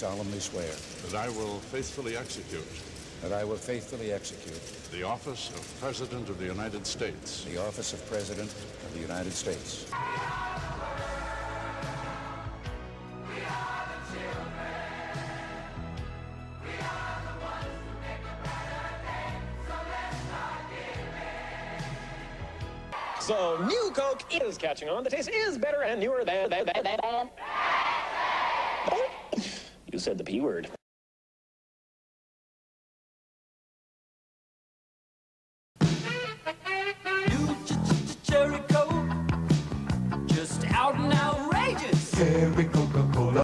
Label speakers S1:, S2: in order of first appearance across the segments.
S1: solemnly swear
S2: that I will faithfully execute
S1: that I will faithfully execute
S2: the office of President of the United States
S1: the office of President of the United States
S3: So new Coke is catching on. The taste is better and newer than than than than. You said the P word.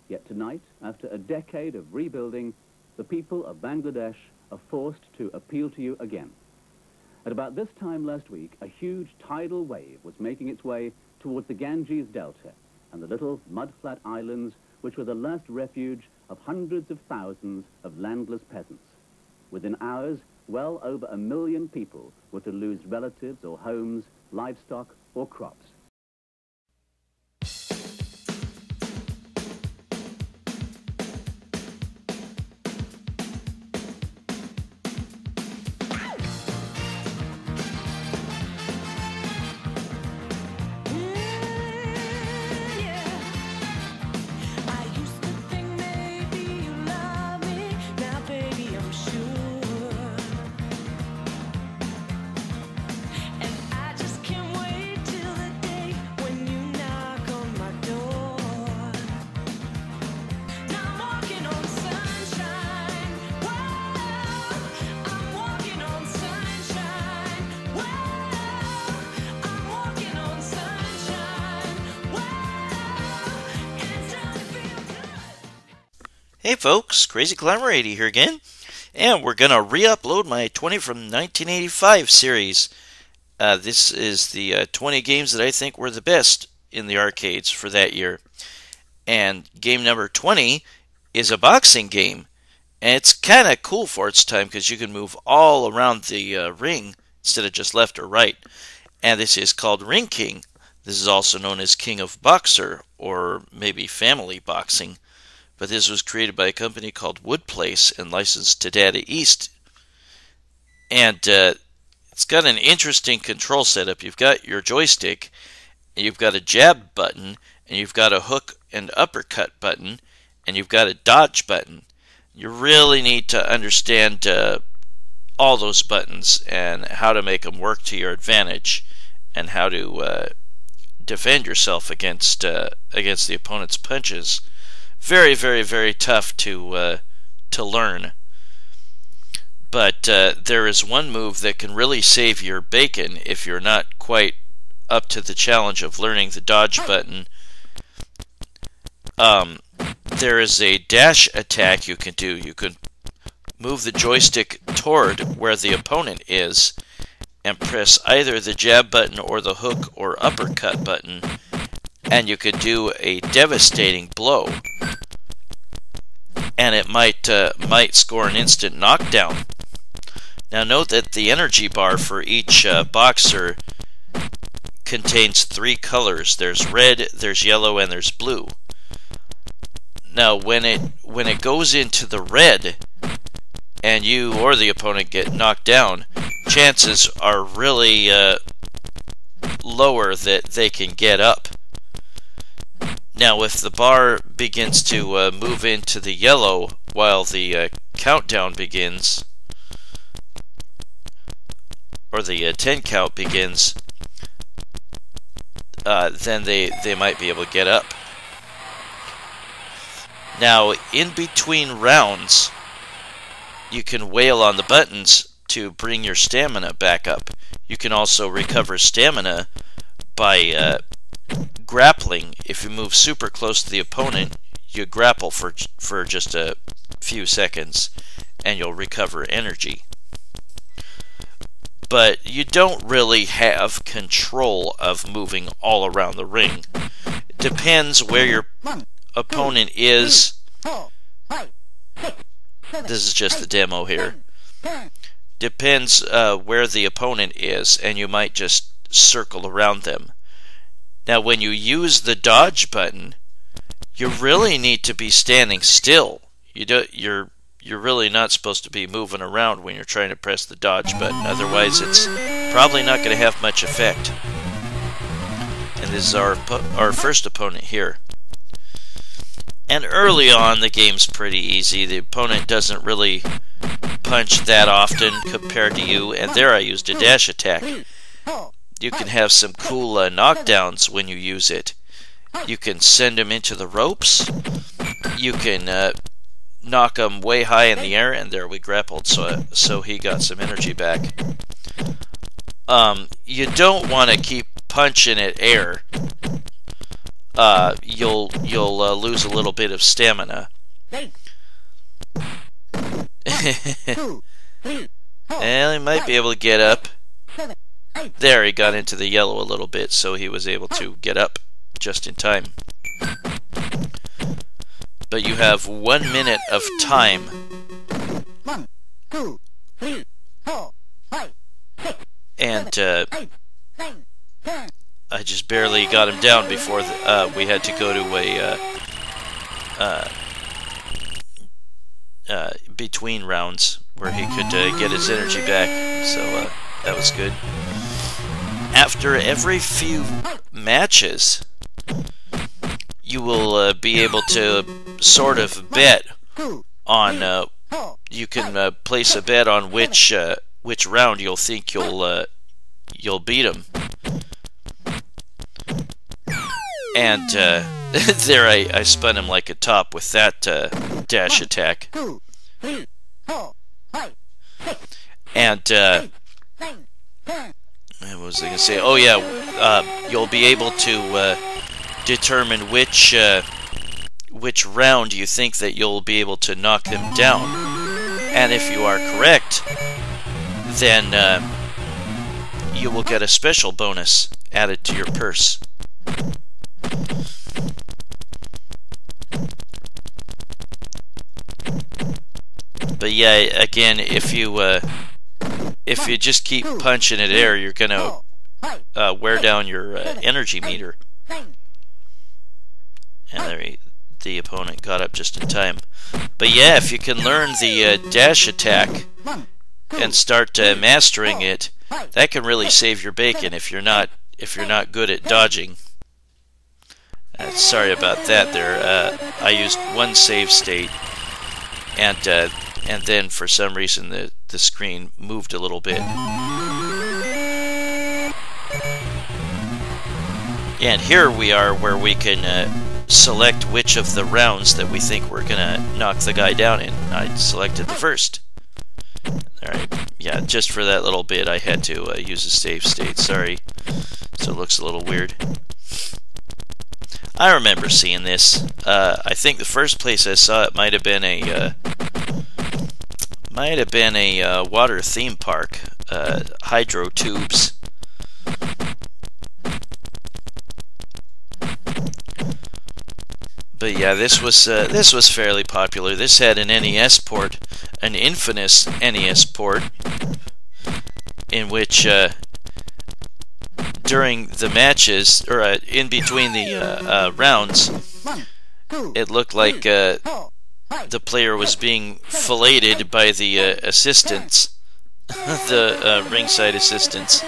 S4: Yet tonight, after a decade of rebuilding, the people of Bangladesh are forced to appeal to you again. At about this time last week, a huge tidal wave was making its way towards the Ganges Delta and the little mud-flat islands which were the last refuge of hundreds of thousands of landless peasants. Within hours, well over a million people were to lose relatives or homes, livestock or crops.
S5: Hey folks, Crazy Climber 80 here again, and we're gonna re-upload my 20 from 1985 series. Uh, this is the uh, 20 games that I think were the best in the arcades for that year. And game number 20 is a boxing game, and it's kind of cool for its time because you can move all around the uh, ring instead of just left or right. And this is called Ring King. This is also known as King of Boxer or maybe Family Boxing but this was created by a company called Woodplace and licensed to Data East. And uh, it's got an interesting control setup. You've got your joystick, and you've got a jab button, and you've got a hook and uppercut button, and you've got a dodge button. You really need to understand uh, all those buttons and how to make them work to your advantage, and how to uh, defend yourself against uh, against the opponent's punches very, very, very tough to uh, to learn. But uh, there is one move that can really save your bacon if you're not quite up to the challenge of learning the dodge button. Um, there is a dash attack you can do. You can move the joystick toward where the opponent is and press either the jab button or the hook or uppercut button and you could do a devastating blow and it might uh, might score an instant knockdown. Now note that the energy bar for each uh, boxer contains three colors. There's red, there's yellow, and there's blue. Now when it when it goes into the red and you or the opponent get knocked down, chances are really uh, lower that they can get up. Now, if the bar begins to uh, move into the yellow while the uh, countdown begins, or the uh, 10 count begins, uh, then they, they might be able to get up. Now, in between rounds, you can wail on the buttons to bring your stamina back up. You can also recover stamina by uh, grappling, if you move super close to the opponent, you grapple for for just a few seconds and you'll recover energy. But you don't really have control of moving all around the ring. It depends where your opponent is. This is just the demo here. Depends uh, where the opponent is, and you might just circle around them. Now, when you use the dodge button, you really need to be standing still. you do you're you're really not supposed to be moving around when you're trying to press the dodge button. Otherwise, it's probably not going to have much effect. And this is our our first opponent here. And early on, the game's pretty easy. The opponent doesn't really punch that often compared to you. And there, I used a dash attack. You can have some cool uh, knockdowns when you use it. You can send him into the ropes. You can uh, knock him way high in the air, and there we grappled, so so he got some energy back. Um, you don't want to keep punching at air. Uh, you'll you'll uh, lose a little bit of stamina. well, he might be able to get up. There, he got into the yellow a little bit, so he was able to get up just in time. But you have one minute of time. One, two, three, four, five, six, And uh, I just barely got him down before the, uh, we had to go to a uh, uh, uh, between rounds where he could uh, get his energy back. So uh, that was good. After every few matches, you will uh, be able to sort of bet on. Uh, you can uh, place a bet on which uh, which round you'll think you'll uh, you'll beat him. And uh, there, I, I spun him like a top with that dash attack. And was I gonna say? Oh yeah, uh, you'll be able to uh, determine which uh, which round you think that you'll be able to knock them down. And if you are correct, then uh, you will get a special bonus added to your purse. But yeah, again, if you uh, if you just keep punching at air, you're gonna uh, wear down your uh, energy meter. And there, he, the opponent got up just in time. But yeah, if you can learn the uh, dash attack and start uh, mastering it, that can really save your bacon if you're not if you're not good at dodging. Uh, sorry about that. There, uh, I used one save state, and and then for some reason the the screen moved a little bit. And here we are where we can uh, select which of the rounds that we think we're gonna knock the guy down in. I selected the first. Alright, yeah, just for that little bit I had to uh, use a save state, sorry. So it looks a little weird. I remember seeing this. Uh, I think the first place I saw it might have been a uh, might have been a uh, water theme park, uh, hydro tubes. But yeah, this was uh, this was fairly popular. This had an NES port, an infamous NES port, in which uh, during the matches or uh, in between the uh, rounds, it looked like uh, the player was being filleted by the uh, assistants, the uh, ringside assistants.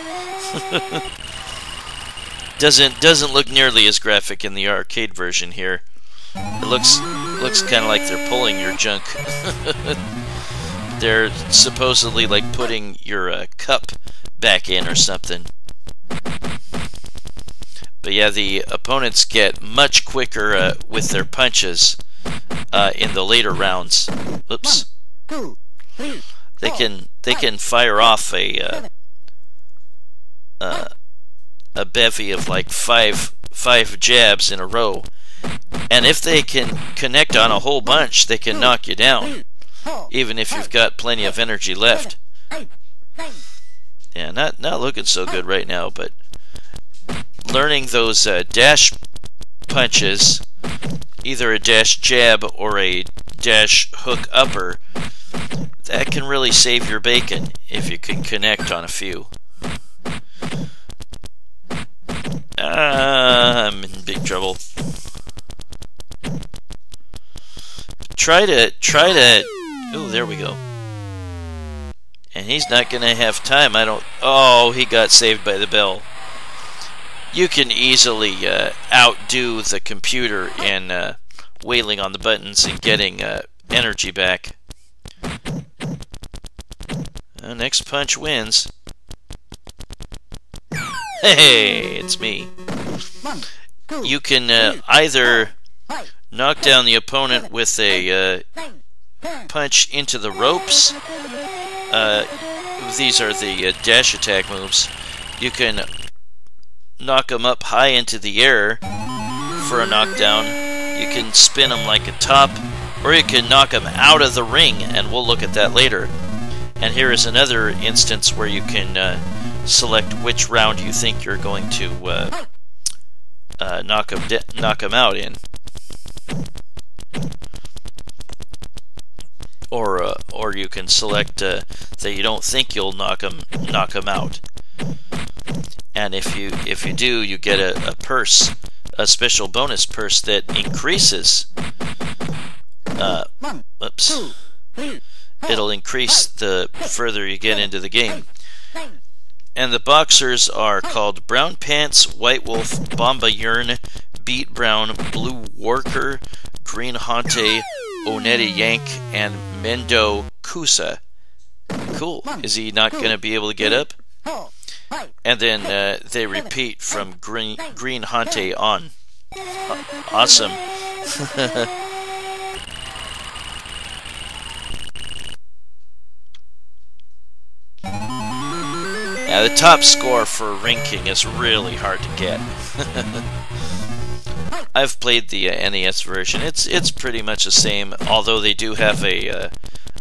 S5: doesn't doesn't look nearly as graphic in the arcade version here. It looks looks kind of like they're pulling your junk. they're supposedly like putting your uh, cup back in or something. But yeah, the opponents get much quicker uh, with their punches uh, in the later rounds. Oops. They can they can fire off a uh, uh, a bevy of like five five jabs in a row, and if they can connect on a whole bunch, they can knock you down, even if you've got plenty of energy left. Yeah, not not looking so good right now, but learning those uh, dash punches, either a dash jab or a dash hook upper, that can really save your bacon if you can connect on a few. Ah, I'm in big trouble. try to try to. Oh, there we go. And he's not gonna have time. I don't. Oh, he got saved by the bell. You can easily uh, outdo the computer in uh, wailing on the buttons and getting uh, energy back. Next punch wins. Hey, it's me. You can uh, either knock down the opponent with a uh, punch into the ropes. Uh, these are the dash attack moves. You can knock them up high into the air for a knockdown. You can spin them like a top, or you can knock them out of the ring, and we'll look at that later. And here is another instance where you can uh, select which round you think you're going to uh, uh, knock them knock them out in, or uh, or you can select uh, that you don't think you'll knock them knock them out. And if you if you do, you get a, a purse, a special bonus purse that increases. Uh, oops. It'll increase the further you get into the game. And the boxers are called Brown Pants, White Wolf, Bomba Yearn, Beat Brown, Blue Worker, Green Hante, Oneta Yank, and Mendo Kusa. Cool. Is he not going to be able to get up? And then uh, they repeat from Green, Green Hante on. Aw- awesome. now the top score for Ring King is really hard to get. I've played the uh, NES version. It's it's pretty much the same, although they do have a uh,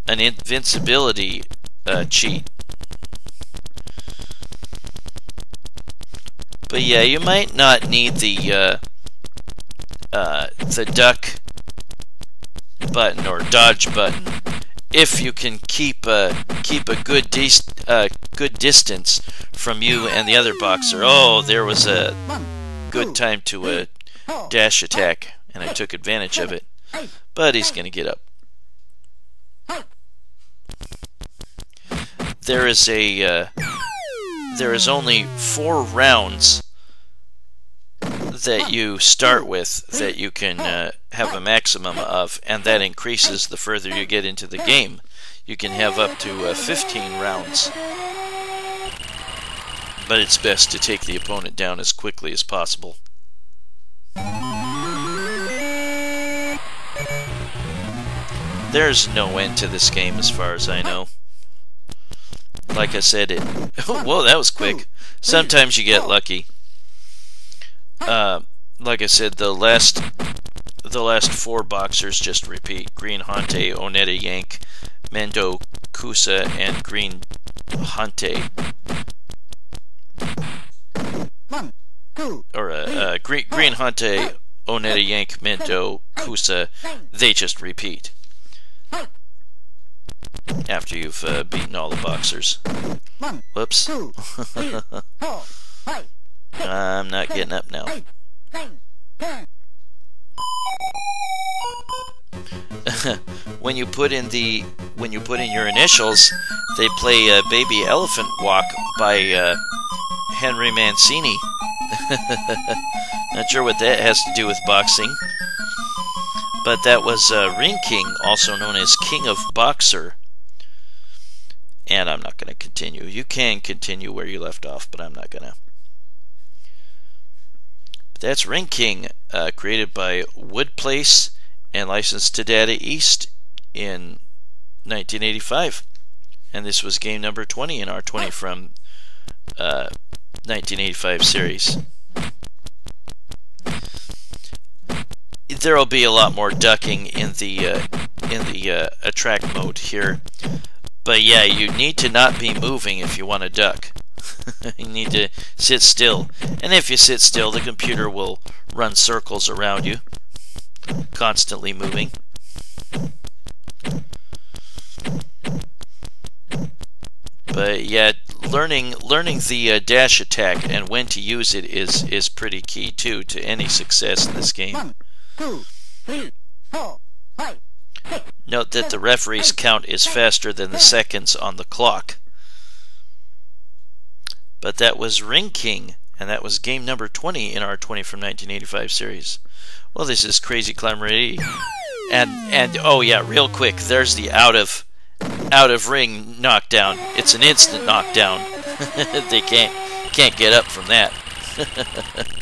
S5: an invincibility uh, cheat. But yeah, you might not need the uh, uh, the duck button or dodge button if you can keep uh, keep a good uh, good distance from you and the other boxer. Oh, there was a good time to a dash attack, and I took advantage of it. But he's gonna get up. There is a uh, there is only four rounds that you start with that you can uh, have a maximum of, and that increases the further you get into the game. You can have up to uh, 15 rounds. But it's best to take the opponent down as quickly as possible. There's no end to this game as far as I know. Like I said, it. Whoa, that was quick. Sometimes you get lucky. Uh, like I said, the last the last four boxers just repeat: Green Hante, Oneta Yank, Mendo Kusa, and Green Hante. Or uh, uh, Green Green Hante, Oneta Yank, Mendo Kusa. They just repeat after you've uh, beaten all the boxers. Whoops. I'm not getting up now. when you put in the when you put in your initials, they play uh, "Baby Elephant Walk" by uh, Henry Mancini. Not sure what that has to do with boxing, but that was uh, Ring King, also known as King of Boxer. And I'm not going to continue. You can continue where you left off, but I'm not going to. That's Ring King, uh, created by Woodplace and licensed to Data East in 1985. And this was game number 20 in our 20 from uh, 1985 series. There'll be a lot more ducking in the uh, in the uh, attract mode here, but yeah, you need to not be moving if you want to duck. you need to sit still. And if you sit still, the computer will run circles around you, constantly moving. But yeah, learning learning the uh, dash attack and when to use it is is pretty key too to any success in this game. Note that the referee's count is faster than the seconds on the clock. But that was Ring King, and that was game number 20 in our 20 from 1985 series. Well, this is Crazy Climber 80. And and oh yeah, real quick, there's the out of out of ring knockdown. It's an instant knockdown. they can't can't get up from that.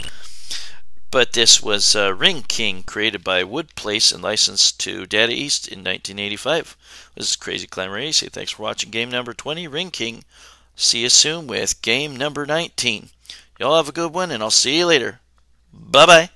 S5: but this was uh, Ring King, created by Woodplace and licensed to Data East in 1985. This is Crazy Climber 80. Say thanks for watching game number 20, Ring King. See you soon with game number 19. Y'all have a good one, and I'll see you later. Bye bye.